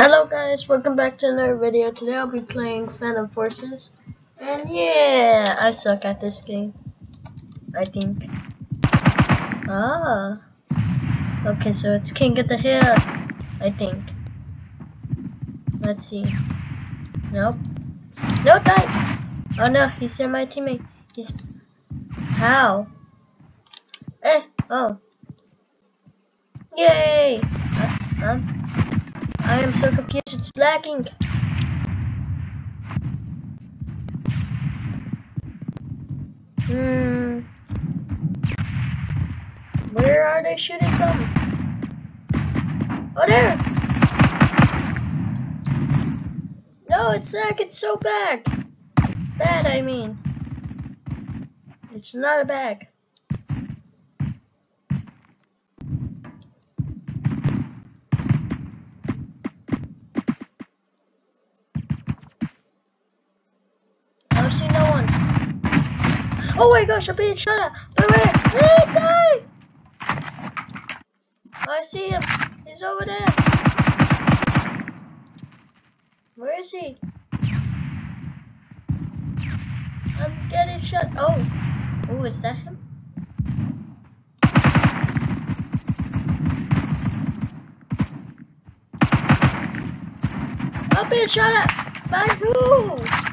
Hello guys, welcome back to another video. Today I'll be playing Phantom Forces. And yeah, I suck at this game. I think. Ah. Okay, so it's King of the Hill. I think. Let's see. Nope. No die! Oh no, he's in my teammate. He's... How? Eh, oh. Yay! Uh. I am so confused, it's lagging. Hmm. Where are they shooting from? Oh, there! No, it's lagging so bad. Bad, I mean. It's not a bag. Gosh, I'm being shot at. Wait, wait, hey! I see him. He's over there. Where is he? I'm getting shot. Oh. Oh, is that him? I'm being shot at. By who?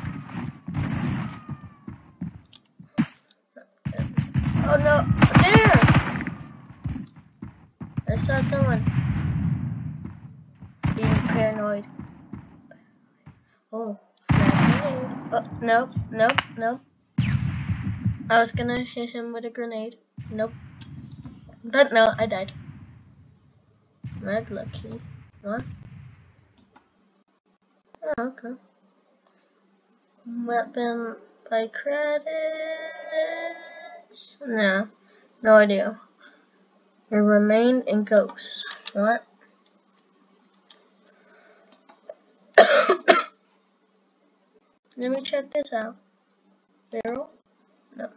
Oh, oh, nope, nope, nope. I was gonna hit him with a grenade. Nope. But no, I died. Mad lucky. What? Oh, okay. Weapon by credits? No, no idea. It remained in ghosts. What? Let me check this out. Barrel? No.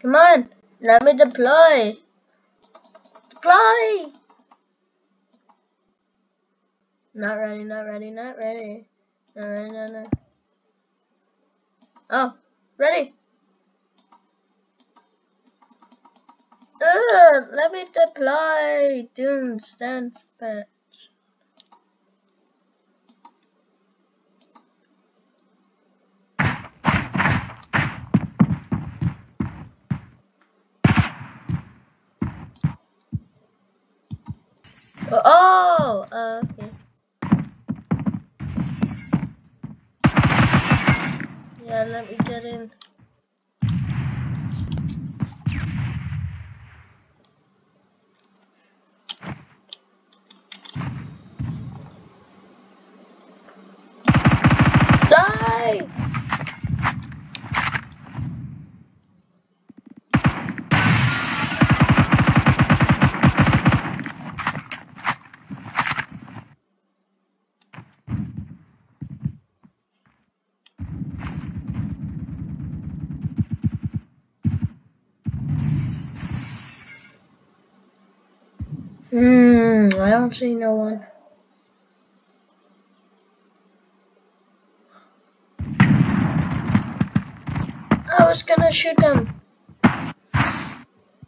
Come on, let me deploy. Deploy! Not ready, not ready, not ready. Not ready, no. Oh, ready. Ugh, let me deploy. Doom stand patch. Oh, uh, okay. Yeah, let me get in. Die! Hmm, I don't see no one. I was gonna shoot them.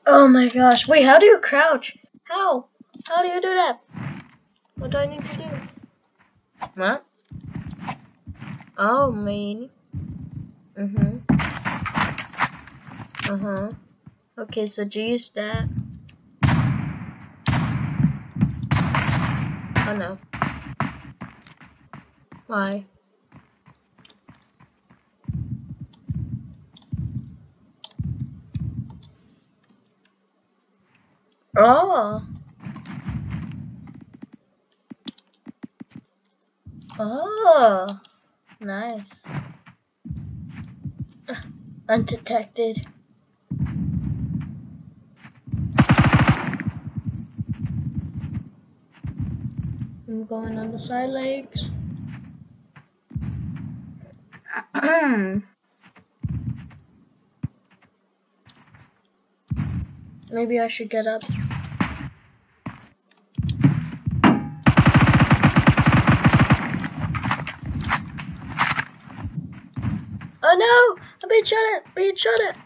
Oh my gosh. Wait, how do you crouch? How? How do you do that? What do I need to do? What? Oh, man. Mm-hmm. Uh-huh. Okay, so do you use that? Oh no. Why? Oh. Oh. Nice. Undetected. I'm going on the side legs. Maybe I should get up. Oh no! I'm being shot at! Being shot at!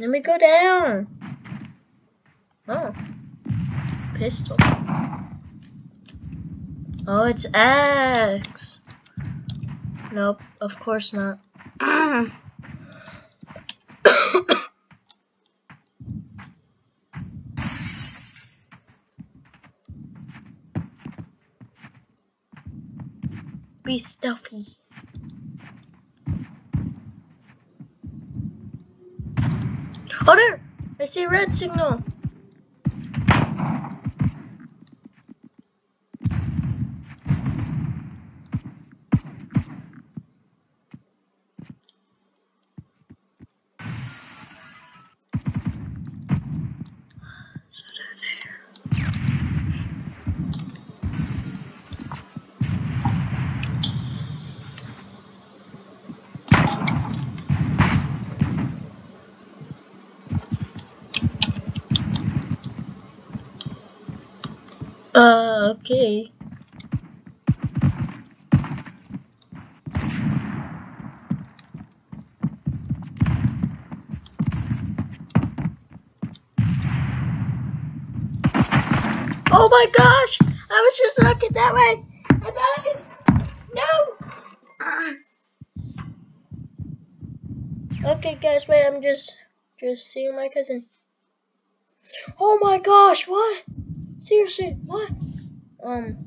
Let me go down. Oh. Pistol. Oh, it's X. Nope, of course not. Be stealthy. Oh there! I see a red signal. Uh, okay. Oh my gosh! I was just looking that way! I died! No! Okay guys, wait, I'm just, just seeing my cousin. Oh my gosh, what? Seriously, what? Um.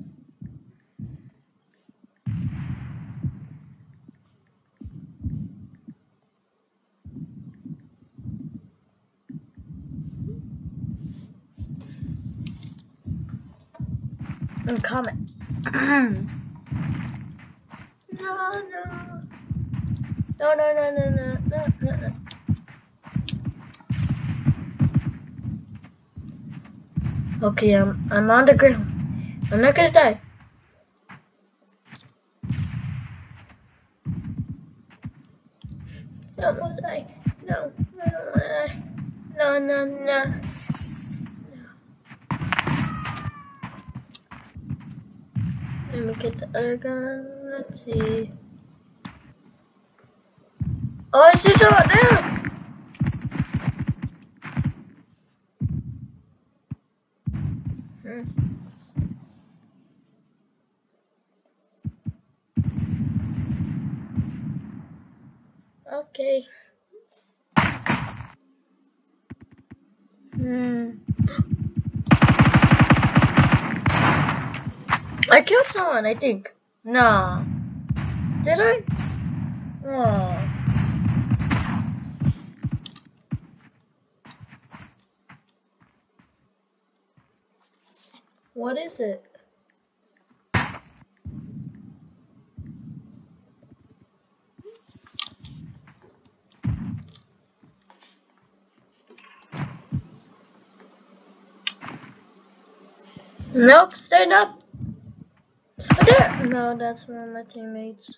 I'm coming. no, no. No, no, no, no, no, no, no, Okay, I'm I'm on the ground. I'm not gonna die. No, don't die. No, I don't wanna. No, no, no. Let me get the other gun. Let's see. Oh, I see someone there! Okay. Hmm. I killed someone, I think. No. Did I? Oh. What is it? Nope, stand up. There. No, that's one of my teammates.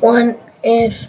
One if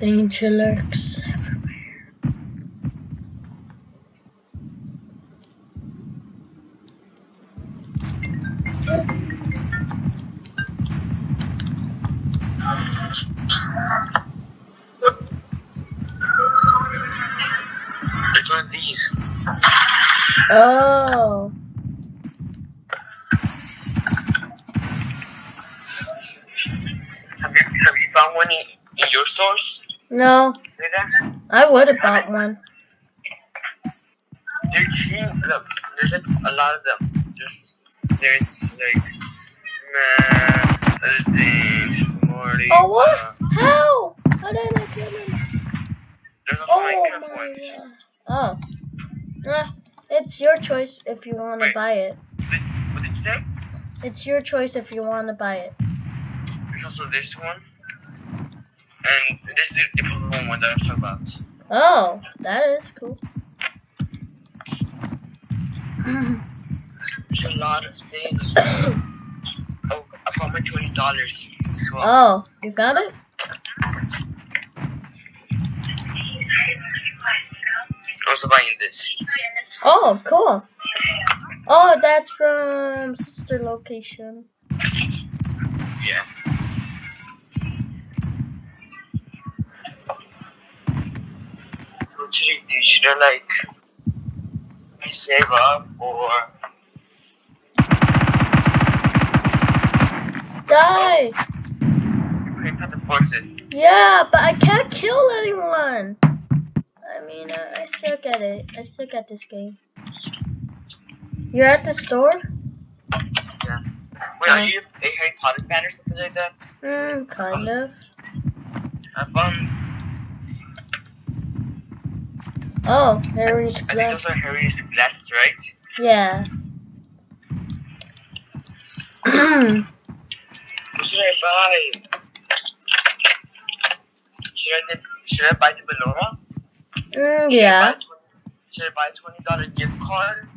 Danger lurks everywhere. Which one these? Oh. No, I would have bought one. They're cheap. Look, there's like a lot of them. There's, there's like, other things, Morty. Oh, what? uh, How? How did I kill him? there's also Oh Minecraft my ones. god. Oh. Eh, it's your choice if you want to buy it. What did you say? It's your choice if you want to buy it. There's also this one. And this is the Pokemon one that I was talking about. Oh, that is cool. There's a lot of things. oh, I found my twenty dollars. So, oh, you found it? I'm also buying this. Oh, cool. Oh, that's from sister location. Yeah. What should I do? Should I like save up or Die! pray for the forces? Yeah, but I can't kill anyone. I mean, I, I suck at it. I suck at this game. You're at the store? Yeah. Wait, are you a Harry Potter fan or something like that? Hmm, kind of. I found. Oh, Harry's I think glass. those are Harry's glasses, right? Yeah. What should I buy? Should I should I buy the Bellora? mm, yeah. Should I buy a twenty dollar gift card?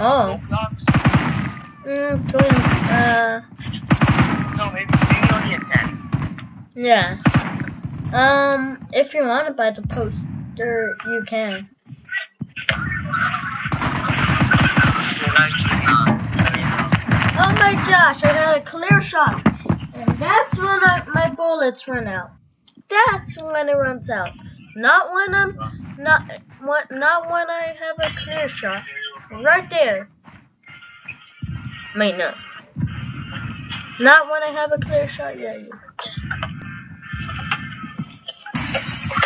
Oh. Roblox? Mm, 20, uh, No, maybe maybe only a ten. yeah. Um, if you want to buy the poster, you can. Not. Oh my gosh, I got a clear shot. And that's when I, my bullets run out. That's when it runs out. Not when I'm not what not when I have a clear shot. Right there. Wait no. Not when I have a clear shot, yeah.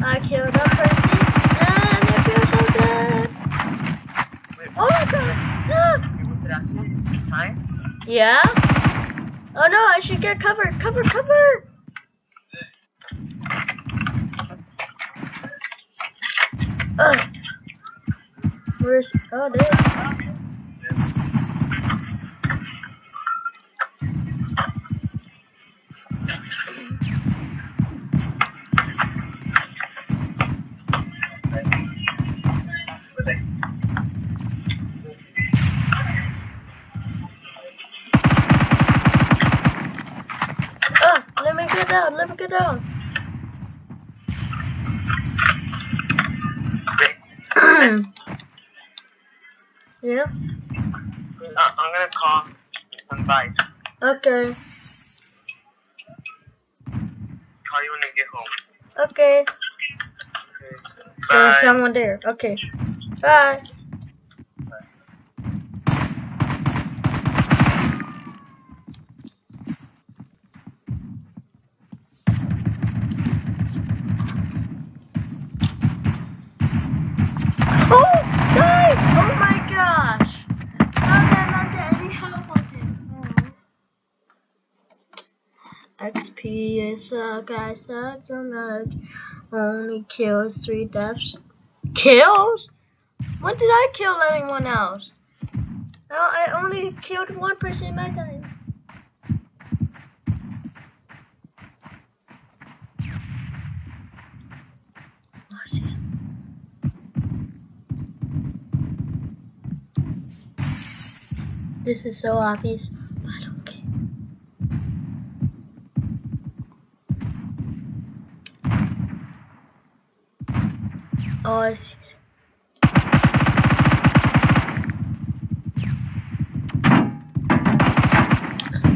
I killed a person and it feels so good. Wait, Oh my god. Ah. wait, was it actually time? Yeah? Oh no, I should get cover, cover, cover. Ugh. Where's, oh there. Get down, let me get down. yeah? Uh, I'm gonna call and bye. Okay. Call you when I get home. Okay. Okay. There's someone there. Okay. Bye. Oh, guys! Oh my gosh! How did I not get any help on him? A guy sucks so much. Only kills three deaths. Kills? When did I kill anyone else? No, I only killed one person in my time. This is so obvious.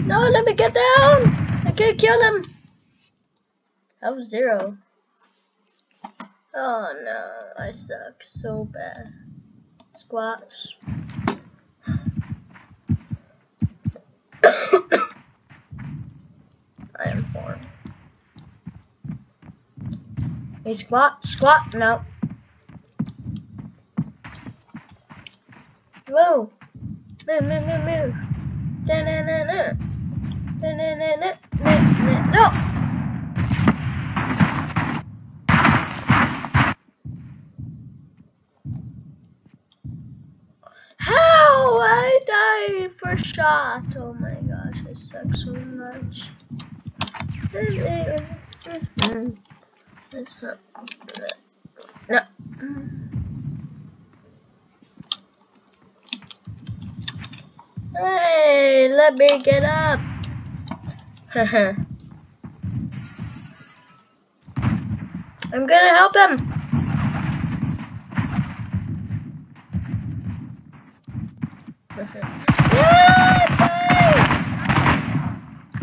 no let me get down. I can't kill him I was zero. Oh no. I suck so bad. Squats. I am poor. Hey, squat, squat, no. Move. Move, move, move, move. Da na na na. Da na na na. na, na. No! How I died for shot? Oh my gosh, I suck so much. It's not. No. Hey, let me get up. I'm gonna help him.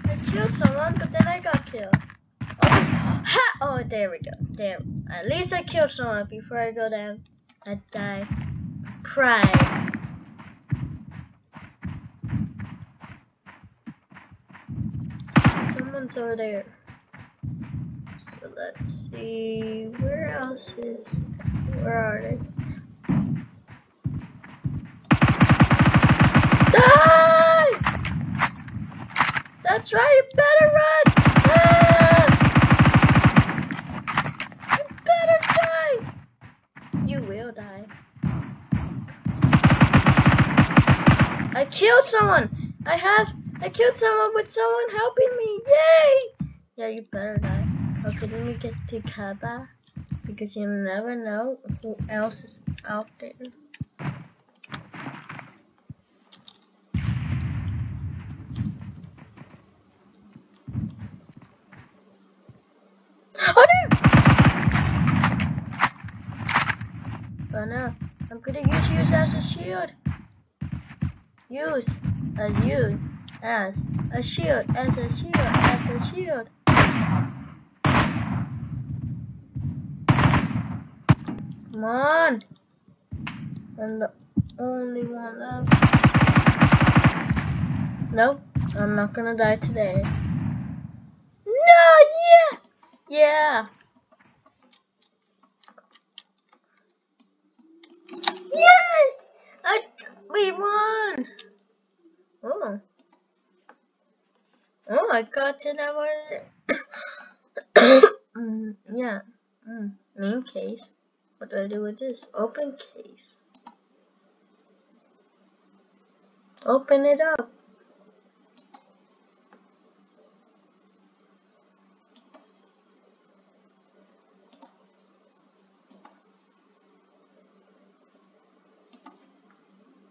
I killed someone, but then I got killed. Oh, ha! oh, there we go. There. At least I killed someone before I go down. I die. Pride. Over there. So let's see. Where else is. Where are they? Die! That's right, you better run! You better die! You will die. I killed someone! I have I killed someone with someone helping me! Yay! Yeah, you better die. Okay, let me get to Kaba. Because you never know who else is out there. Oh no! Oh no, I'm gonna use you as a shield. Use as you as a shield, as a shield, as a shield. Come on! I'm the only one left. Nope, I'm not gonna die today. No, yeah! Yeah. Yes! I we won. Oh. Oh, I got to that one. mm, yeah. Mm, main case. What do I do with this? Open case. Open it up.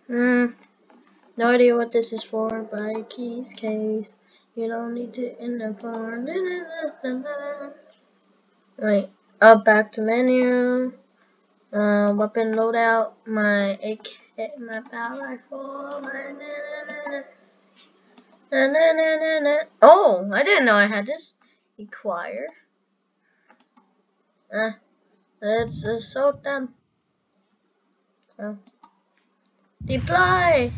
Hmm. No idea what this is for. Buy keys case. You don't need to. Na, na, na, Wait. Up back to menu. Uh, weapon loadout. My AK. My power rifle. Na na na na. Na. Oh, I didn't know I had this. Acquire. Uh, it's uh, so dumb. Oh. Deploy!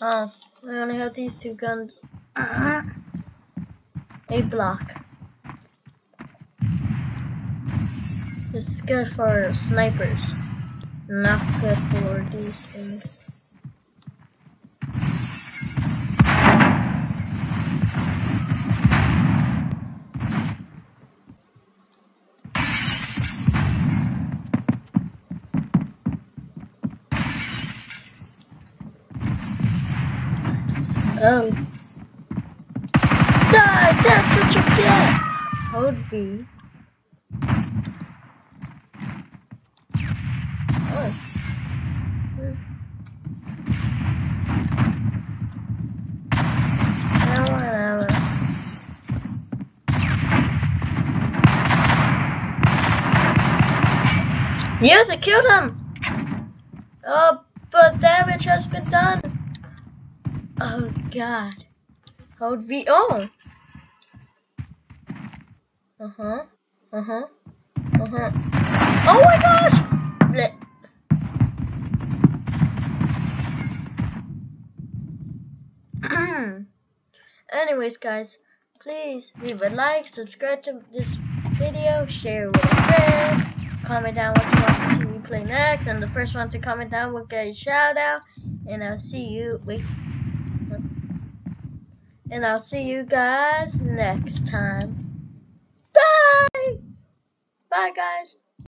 Oh, I only have these two guns. Ah. A block. This is good for snipers. Not good for these things. Oh. Die! That's what you get! Hold B. Oh. Hmm. Now whatever. Yes, I killed him! Oh, but damage has been done. God. Hold V. Oh. Uh huh. Uh huh. Uh huh. Oh my gosh! Blech. Anyways, guys, please leave a like, subscribe to this video, share with a friend, comment down what you want to see me play next, and the first one to comment down will get a shout out. And I'll see you. Wait. And I'll see you guys next time. Bye! Bye, guys.